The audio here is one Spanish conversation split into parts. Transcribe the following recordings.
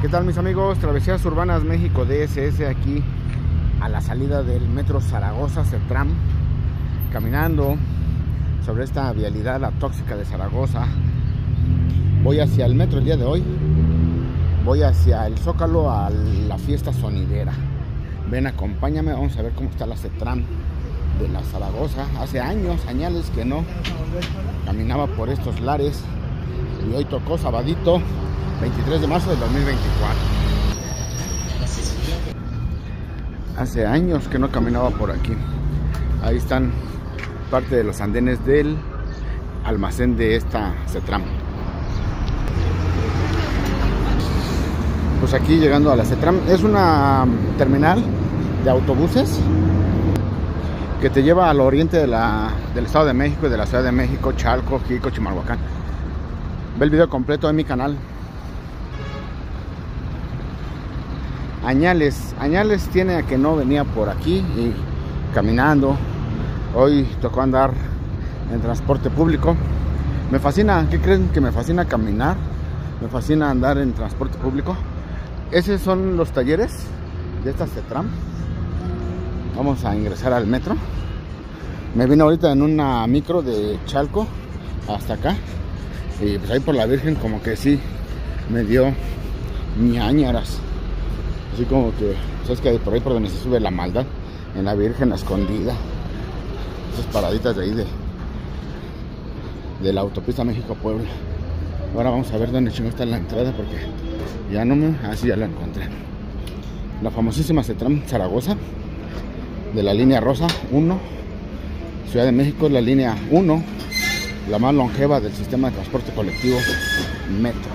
¿Qué tal mis amigos? Travesías Urbanas México DSS aquí a la salida del metro Zaragoza Cetram caminando sobre esta vialidad la tóxica de Zaragoza. Voy hacia el metro el día de hoy. Voy hacia el Zócalo a la fiesta sonidera. Ven acompáñame vamos a ver cómo está la Cetram de la Zaragoza. Hace años, añales que no caminaba por estos lares y hoy tocó sabadito 23 de marzo del 2024. Hace años que no caminaba por aquí. Ahí están parte de los andenes del almacén de esta CETRAM. Pues aquí llegando a la CETRAM es una terminal de autobuses que te lleva al oriente de la, del Estado de México y de la Ciudad de México, Chalco, Jico, Chimalhuacán. Ve el video completo en mi canal. Añales, Añales tiene a que no venía por aquí y caminando. Hoy tocó andar en transporte público. Me fascina, ¿qué creen que me fascina caminar? Me fascina andar en transporte público. Esos son los talleres de esta CETRAM. Vamos a ingresar al metro. Me vine ahorita en una micro de Chalco hasta acá. Y pues ahí por la Virgen como que sí me dio ñañaras. Así como que, sabes que por ahí por donde se sube la maldad, en la Virgen escondida. Esas paraditas de ahí de, de la autopista México-Puebla. Ahora vamos a ver dónde chingo está la entrada porque ya no me. Así ya la encontré. La famosísima Cetram Zaragoza de la línea rosa 1. Ciudad de México es la línea 1, la más longeva del sistema de transporte colectivo Metro.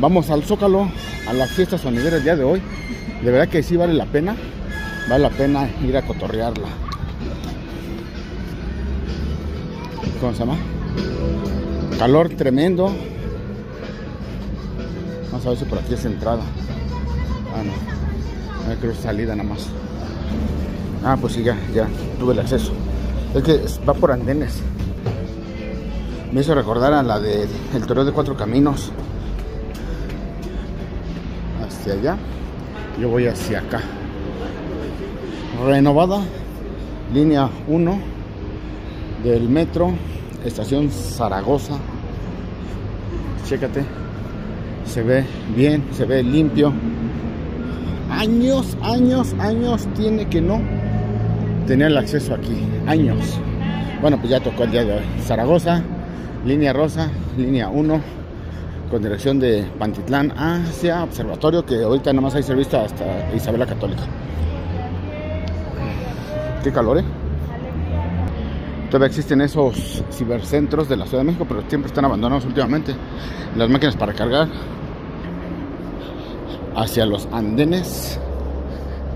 Vamos al Zócalo, a la fiesta sonidera el día de hoy. De verdad que sí vale la pena, vale la pena ir a cotorrearla. ¿Cómo se llama? Calor tremendo. Vamos a ver si por aquí es entrada. Ah, no. creo que es salida nada más. Ah, pues sí, ya, ya tuve el acceso. Es que va por andenes. Me hizo recordar a la del de Toreo de Cuatro Caminos. Hacia allá. Yo voy hacia acá. Renovada. Línea 1 del metro. Estación Zaragoza. Chécate. Se ve bien, se ve limpio. Años, años, años tiene que no tener el acceso aquí. Años. Bueno, pues ya tocó el día de hoy. Zaragoza, línea rosa, línea 1, con dirección de Pantitlán hacia Observatorio, que ahorita nada más hay servicio hasta Isabela Católica. Qué calor, ¿eh? Todavía existen esos cibercentros de la Ciudad de México, pero siempre están abandonados últimamente. Las máquinas para cargar hacia los andenes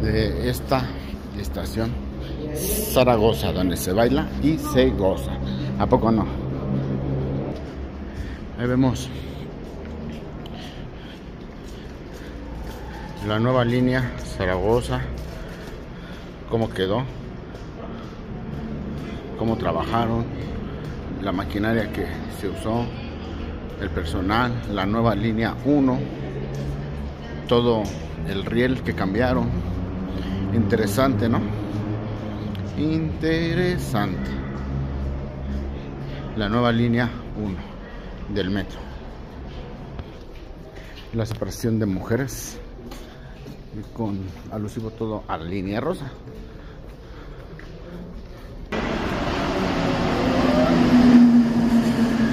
de esta estación Zaragoza, donde se baila y se goza. ¿A poco no? Ahí vemos la nueva línea Zaragoza, cómo quedó, cómo trabajaron, la maquinaria que se usó, el personal, la nueva línea 1, todo el riel que cambiaron. Interesante, ¿no? Interesante. La nueva línea 1 del metro. La separación de mujeres. Con alusivo todo a la línea rosa.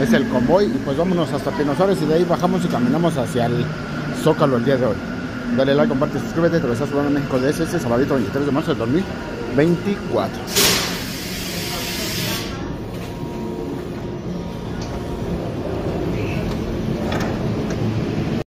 Es el convoy y pues vámonos hasta Pinosores y de ahí bajamos y caminamos hacia el Zócalo el día de hoy. Dale like, comparte, suscríbete, te besas en México de ese sabadito 23 de marzo del 2024.